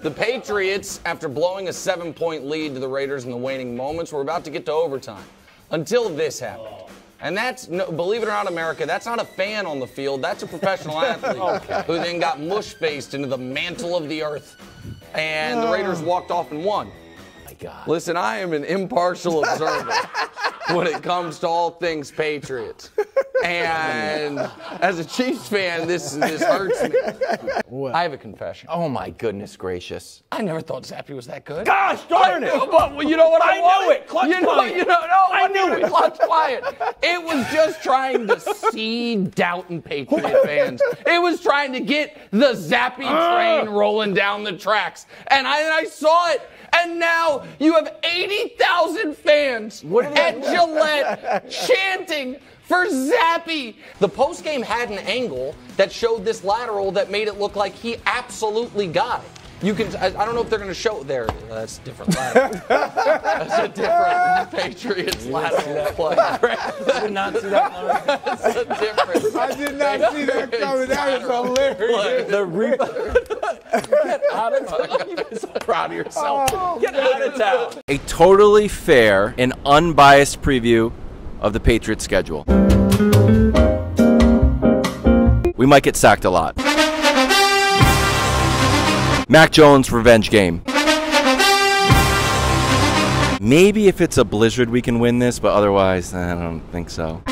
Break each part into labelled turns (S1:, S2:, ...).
S1: The Patriots, after blowing a seven point lead to the Raiders in the waning moments, were about to get to overtime until this happened. And that's, no, believe it or not, America, that's not a fan on the field. That's a professional athlete who then got mush faced into the mantle of the earth. And the Raiders walked off and won.
S2: My God.
S1: Listen, I am an impartial observer when it comes to all things Patriots. And as a Chiefs fan, this this hurts me. I have a confession.
S2: Oh my goodness gracious.
S1: I never thought Zappe was that good.
S2: Gosh darn it!
S1: I- but you know what I,
S2: I knew it. Clutch
S1: you know,
S2: quiet.
S1: you know, no,
S2: I knew it.
S1: Clutch quiet. It was just trying to seed doubt in Patriot fans. It was trying to get the Zappe ah. train rolling down the tracks, and I, and I saw it. And now you have 80,000 fans at Gillette chanting for Zappe. The post game had an angle that showed this lateral that made it look like he absolutely got it. You can, I, I don't know if they're going to show there. Uh, that's a different lateral. That's a different Patriots lateral play.
S2: I did not see that coming.
S1: That's a different.
S3: I did not see that coming. That is hilarious.
S2: The re- Get out of town. You guys are proud of yourself. Oh, Get out of town. A totally fair and unbiased preview of the Patriots schedule. We might get sacked a lot. Mac Jones revenge game. Maybe if it's a blizzard we can win this, but otherwise I don't think so.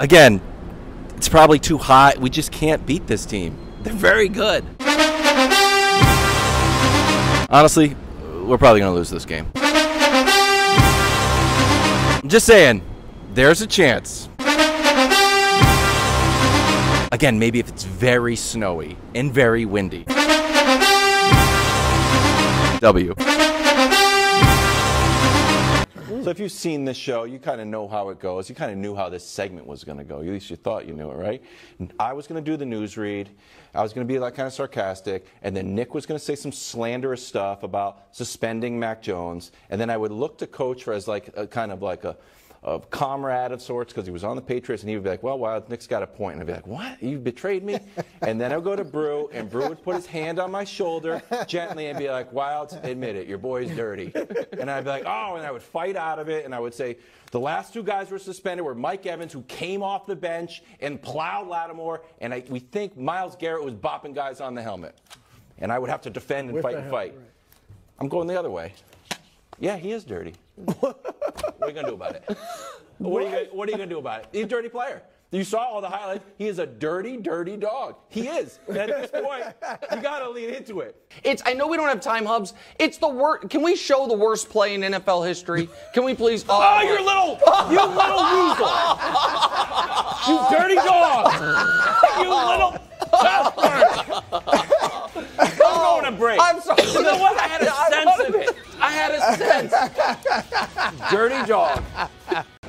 S2: Again, it's probably too hot. We just can't beat this team. They're very good. Honestly, we're probably going to lose this game. I'm just saying, there's a chance. Again, maybe if it's very snowy and very windy. W.
S4: So if you've seen this show, you kind of know how it goes. You kind of knew how this segment was going to go. At least you thought you knew it, right? I was going to do the news read. I was going to be like kind of sarcastic, and then Nick was going to say some slanderous stuff about suspending Mac Jones, and then I would look to Coach for as like a kind of like a, a comrade of sorts because he was on the Patriots, and he would be like, "Well, wow, Nick's got a point," and I'd be like, "What? You betrayed me?" and then I'd go to Brew, and Brew would put his hand on my shoulder gently and be like, "Wild, admit it, your boy's dirty," and I'd be like, "Oh," and I would fight out of it, and I would say. The last two guys were suspended were Mike Evans, who came off the bench and plowed Lattimore, and I, we think Myles Garrett was bopping guys on the helmet. And I would have to defend and fight and fight. I'm going the other way. Yeah, he is dirty. what are you going to do about it? What are, you gonna, what are you going to do about it? He's a dirty player. You saw all the highlights. He is a dirty, dirty dog. He is. At this point, you got to lean into it.
S1: It's. I know we don't have time hubs. It's the worst. Can we show the worst play in NFL history? Can we please?
S2: Oh, oh you little, you little weasel! You dirty dog! You little I'm going to break.
S1: I'm sorry.
S2: You know what? I had a
S1: I
S2: sense
S1: wanted
S2: of it. Dirty dog.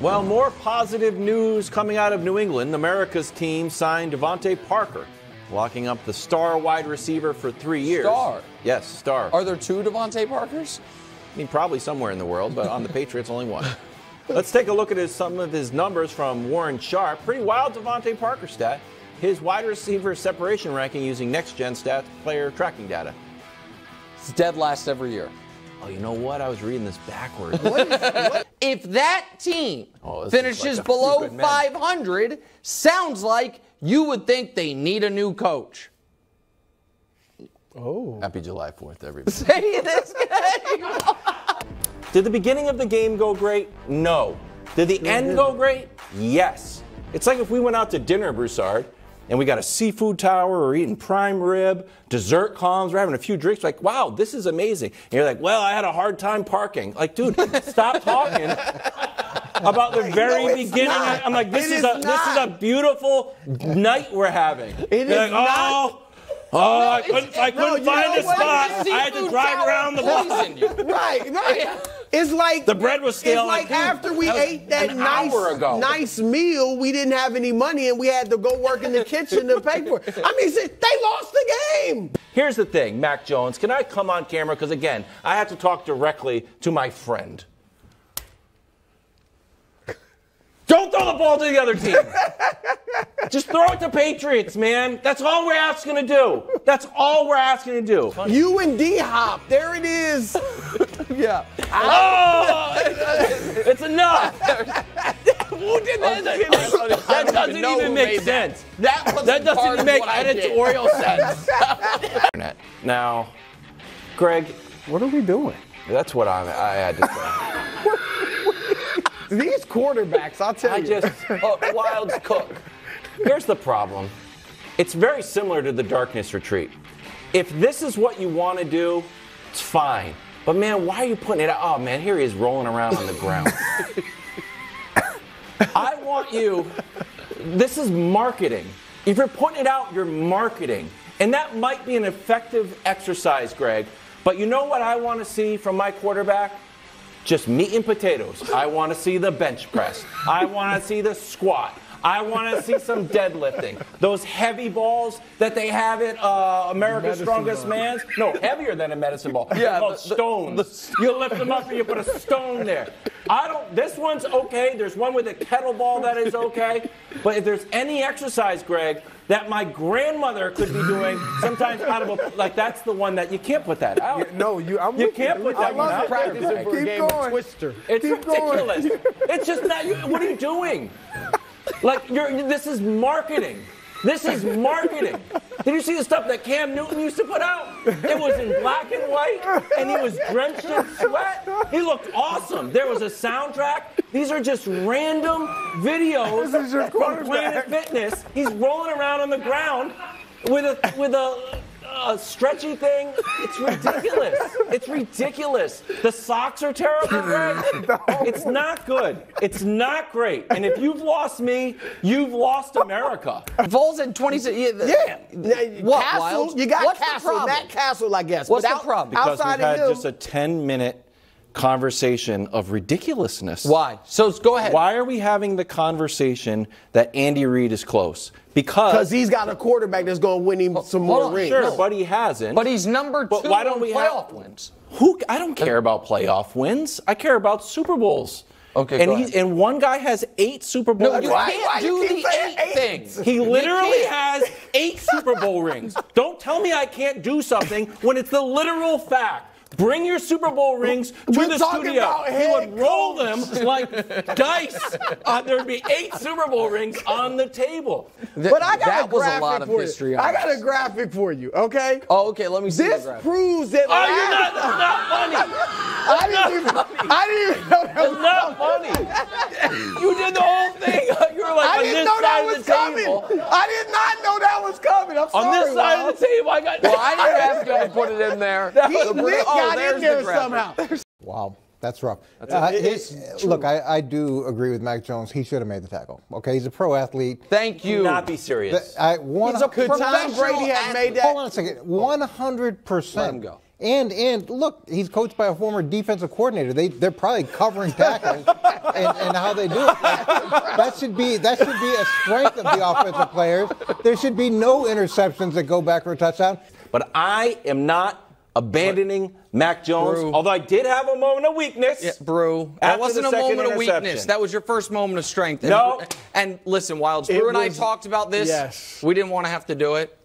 S4: Well, more positive news coming out of New England. America's team signed DeVante Parker, locking up the star wide receiver for three years.
S1: Star?
S4: Yes, star.
S1: Are there two DeVante Parkers?
S4: I mean, probably somewhere in the world, but on the Patriots, only one. Let's take a look at his, some of his numbers from Warren Sharp. Pretty wild DeVante Parker stat. His wide receiver separation ranking using next gen stats player tracking data.
S1: It's dead last every year.
S4: Oh, you know what? I was reading this backwards.
S1: If that team
S4: Oh,
S1: finishes
S4: like
S1: below 500, sounds like you would think they need a new coach. Oh.
S4: Happy July 4th, everybody.
S1: Say this game.
S4: Did the beginning of the game go great? No. Did the end go great? Yes. It's like if we went out to dinner, Broussard, and we got a seafood tower, we're eating prime rib, dessert comes, we're having a few drinks, like, wow, this is amazing. And you're like, well, I had a hard time parking. Like, dude, stop talking about the very
S3: No,
S4: beginning.
S3: not.
S4: I'm like, this is,
S3: is
S4: a this is a beautiful night we're having.
S3: It
S4: You're
S3: is
S4: like, oh, oh, I couldn't, I couldn't
S3: you
S4: find a spot. I had to drive around the block.
S3: Right, right. It's like
S4: The bread was stale,
S3: It's like
S4: dude, hmm,
S3: after we ate that nice,
S4: ago.
S3: nice meal, we didn't have any money and we had to go work in the kitchen to pay for it. I mean, they lost the game.
S4: Here's the thing, Mac Jones. Can I come on camera? Because again, I have to talk directly to my friend. Don't throw throw the ball to the other team. Just throw it to Patriots, man. That's all we're asking to do. That's all we're asking to do.
S3: You and D Hop, there it is.
S1: Yeah.
S4: Oh, it's enough. Who did that? That
S1: don't
S4: doesn't
S1: even
S4: even make
S1: made that.
S4: sense.
S1: That,
S4: That doesn't even make editorial sense.
S5: Now, Greg,
S3: What are we doing?
S5: that's what I, I had to say.
S3: These quarterbacks, I'll tell
S4: I
S3: you.
S4: just oh, Wildes cook. Here's the problem. It's very similar to the darkness retreat. If this is what you want to do, it's fine. But man, why are you putting it out? Oh man, here he is rolling around on the ground. I want you. This is marketing. If you're putting it out, you're marketing. And that might be an effective exercise, Greg. But you know what I want to see from my quarterback? Just meat and potatoes. I want to see the bench press. I want to see the squat. I want to see some deadlifting. Those heavy balls that they have at uh, America's Strongest Man's. No, heavier than a medicine ball.
S1: Yeah,
S4: They're called
S1: the- the-
S4: stones. you lift them up and you put a stone there. I don't. This one's okay. There's one with a kettlebell that is okay. But if there's any exercise, Greg, that my grandmother could be doing, sometimes out of a like that's the one that you can't put that out.
S3: no, you. I'm
S4: You can't put
S3: I
S4: that one out
S3: Practicing for a
S2: Keep
S3: game of. Twister.
S4: It's
S3: Keep going.
S4: ridiculous. it's just not. you- What are you doing? Like you're. This is marketing. This is marketing. Did you see the stuff that Cam Newton used to put out? It was in black and white, and he was drenched in sweat. He looked awesome. There was a soundtrack. These are just random videos
S2: This is your
S4: from Planet. Fitness. He's rolling around on the ground with a with a, a stretchy thing. It's ridiculous. It's ridiculous. The socks are terrible, Greg. It's not good. It's not great. And if you've lost me, you've lost America.
S1: Vols had 26. Yeah.
S3: Yeah.
S1: What,
S3: Cassel,
S1: Wild?
S3: you got
S1: What's the
S3: Cassel,
S1: problem?
S3: Matt Cassel, I guess.
S1: What's
S3: But
S1: the
S3: out-
S1: problem?
S5: Because
S3: Outside
S5: we've had
S3: of
S5: just a 10 minute conversation of ridiculousness.
S1: Why? So go ahead.
S5: Why are we having the conversation that Andy Reid is close? Because
S3: because he's got a quarterback that's going to win him some more
S1: on,
S3: rings.
S5: sure, but he hasn't.
S1: But he's number two
S5: But why don't
S1: in
S5: we
S1: playoff
S5: have-
S1: wins.
S5: Who? I don't care about playoff wins. I care about Super Bowls.
S1: Okay,
S5: and he, and one guy has eight Super Bowls.
S1: No, you
S3: Why-
S1: can't
S3: why
S1: do
S3: you
S1: the eight
S3: eight?
S1: thing.
S4: He literally has eight Super Bowl rings. Don't tell me I can't do something when it's the literal fact. Bring your Super Bowl rings to
S3: We're
S4: the studio.
S3: about
S4: He
S3: head
S4: would roll them like dice. Uh, there'd be eight Super Bowl rings on the table.
S3: But I got
S1: that
S3: a
S1: was
S3: graphic
S1: a lot of
S3: for
S1: history.
S3: You. I got a graphic for you, okay?
S1: Oh, okay. Let me see
S3: this
S1: graphic.
S3: proves that.
S4: Oh, you're not, that's not funny.
S3: I didn't even. I didn't even know that was
S4: not funny. You did the whole thing. You were like
S3: I
S4: on
S3: didn't
S4: this
S3: know
S4: side
S3: that
S4: of
S3: was
S4: the
S3: coming.
S4: Table.
S3: I did not know that was coming. I'm sorry.
S4: On this side
S3: Wild.
S4: of the table, I got.
S1: Well, I didn't ask him to put it in there.
S3: He,
S1: The
S3: Nick
S1: oh,
S3: got in there
S1: graphic.
S3: somehow.
S2: Wow, that's rough. Uh,
S3: it's
S2: his- look, I, I do agree with Mac Jones. He should have made the tackle. Okay, he's a pro athlete.
S1: Thank you.
S4: not be serious.
S2: I, one,
S1: He's a
S3: Could Tom
S1: professional
S3: Brady have
S1: athlete.
S3: made that?
S2: Hold on a second. One hundred
S1: Let
S2: percent.
S1: him go.
S2: And and look, he's coached by a former defensive coordinator. They they're probably covering tackles and, and how they do it. Like, that should be that should be a strength of the offensive players. There should be no interceptions that go back for a touchdown.
S4: But I am not abandoning Mac Jones,
S1: Brew.
S4: although I did have a moment of weakness.
S1: Yeah, Brew. That wasn't a moment of weakness. That was your first moment of strength. And,
S4: No.
S1: And listen, Wildes,
S3: It
S1: Brew and I talked about this.
S3: yes.
S1: We didn't want to have to do it,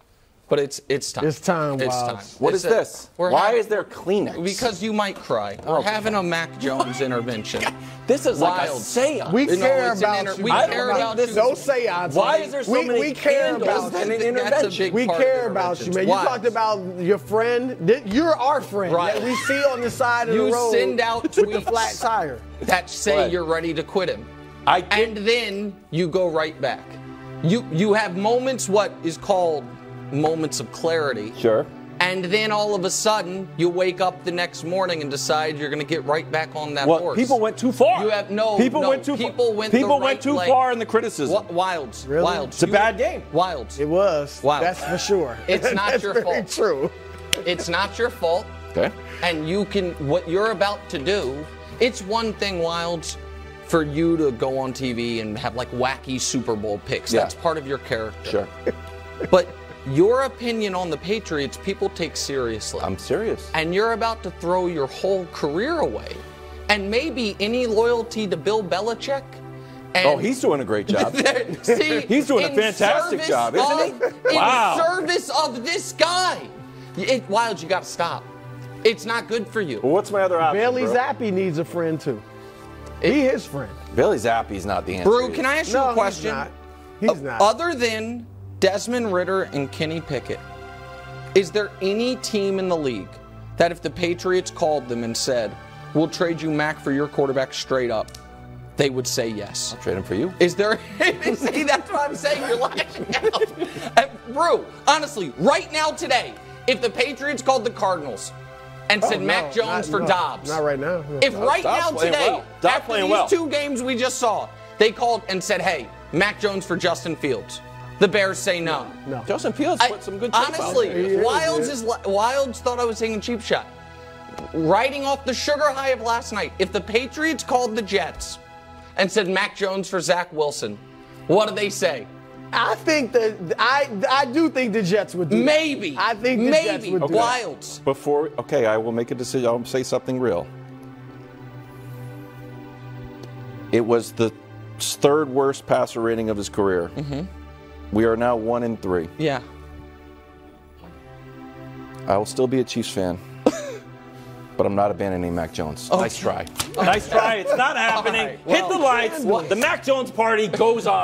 S1: but it's it's time.
S3: It's time,
S1: It's
S3: Wildes.
S1: time.
S4: What
S1: It's
S4: is
S1: a-
S4: this? Why
S1: having-
S4: is there Kleenex?
S1: Because you might cry. We're having a Mac Jones intervention.
S4: this is like a
S1: Wild.
S4: seance.
S3: We
S1: No,
S3: care
S1: it's
S3: about
S1: inter-
S3: you.
S1: we
S3: I
S1: care
S3: don't
S1: about
S3: know.
S1: you.
S3: No seance.
S4: Why is there so
S3: we,
S4: many
S3: we care about
S4: and an intervention?
S3: We care about you,
S1: interventions.
S3: man. You
S1: Wild.
S3: talked about your friend. You're our friend
S1: Right.
S3: that we see on the side of
S1: You
S3: the road You
S1: send out
S3: with the flat tire.
S1: that say
S4: ahead.
S1: you're ready to quit him.
S4: I
S1: and then you go right back. You you have moments what is called moments of clarity.
S4: Sure.
S1: And then all of a sudden you wake up the next morning and decide you're going to get right back on that
S4: Well,
S1: horse.
S4: people went too far.
S1: You have no.
S4: People
S1: no,
S4: went too
S1: people
S4: far.
S1: Went
S4: people went
S1: right
S4: too
S1: length.
S4: far in the criticism.
S1: Wa- Wildes.
S3: Really?
S1: Wildes.
S4: It's a
S1: You-
S4: bad game.
S1: Wildes.
S3: It was.
S1: Wow.
S3: That's for sure.
S1: It's not
S3: That's
S1: your
S3: very
S1: fault.
S3: True.
S1: It's not your fault.
S4: Okay.
S1: and you can what you're about to do it's one thing wildes for you to go on tv and have like wacky super bowl picks
S4: Yeah.
S1: that's part of your character
S4: Sure.
S1: but your opinion on the patriots people take seriously
S4: I'm serious.
S1: and you're about to throw your whole career away and maybe any loyalty to bill belichick And
S4: Oh, he's doing a great job.
S1: See,
S4: He's doing a fantastic
S1: service
S4: job, isn't he?
S1: of- In
S4: Wow.
S1: service of this guy. It, Wild, you got to stop. It's not good for you.
S4: Well, what's my other option?
S3: Bailey
S4: bro?
S3: Zappe needs a friend too. He his friend.
S4: Bailey Zappe's not the answer.
S1: Brew, can I ask you
S3: No,
S1: a question?
S3: he's not. He's
S1: O-
S3: not.
S1: Other than Desmond Ridder and Kenny Pickett, is there any team in the league that if the Patriots called them and said, "We'll trade you Mac for your quarterback straight up," they would say yes?
S4: I'll trade him for you.
S1: Is there? see, that's what I'm saying. You're lashing out. Uh, Brew, honestly, right now today, if the Patriots called the Cardinals and said
S3: Oh, no,
S1: Mac Jones
S3: not-
S1: for
S3: no,
S1: Dobbs,
S3: Not right now.
S1: if right
S4: Dobbs
S1: now
S4: playing
S1: today,
S4: well. Dobbs
S1: after
S4: playing
S1: these
S4: well.
S1: two games we just saw, they called and said, "Hey, Mac Jones for Justin Fields," the Bears say no.
S3: No.
S4: Justin Fields
S1: I-
S4: put some good tape out
S1: honestly,
S4: there.
S3: He is, Wildes
S1: is Wildes thought I was taking cheap shot. Riding off the sugar high of last night, if the Patriots called the Jets and said Mac Jones for Zach Wilson, what do they say?
S3: I think that I I do think the Jets would do that.
S1: Maybe.
S3: I think the Jets
S1: maybe
S3: would do.
S1: Wildes.
S4: Before, okay, I will make a decision. I'll say something real. It was the third worst passer rating of his career.
S1: Mm-hmm.
S4: We are now one in three.
S1: Yeah.
S4: I will still be a Chiefs fan, but I'm not abandoning Mac Jones. Nice try.
S6: Nice try. It's not happening.
S1: right,
S6: Hit the
S1: well-
S6: lights. The Mac Jones party goes on.